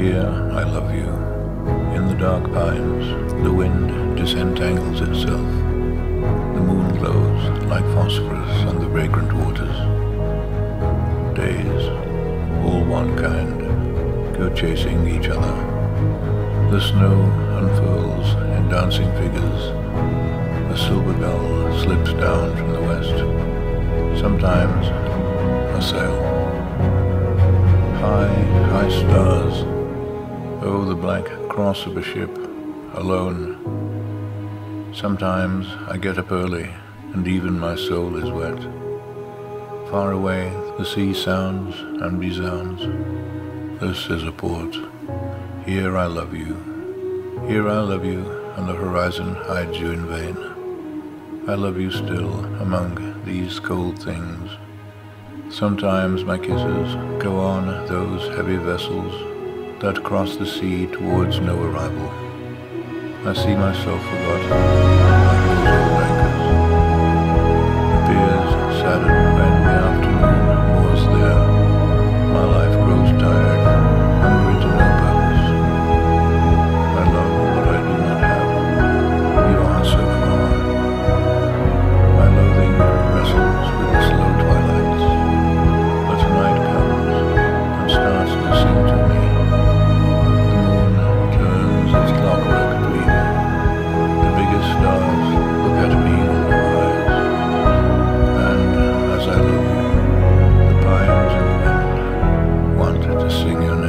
Here I love you. In the dark pines, the wind disentangles itself. The moon glows like phosphorus on the fragrant waters. Days, all one kind, go chasing each other. The snow unfurls in dancing figures. A silver gull slips down from the west. Sometimes a sail. High, high stars. Oh, the black cross of a ship, alone. Sometimes I get up early, and even my soul is wet. Far away, the sea sounds and resounds. This is a port. Here I love you. Here I love you, and the horizon hides you in vain. I love you still among these cold things. Sometimes my kisses go on those heavy vessels that cross the sea towards no arrival. I see myself forgotten singing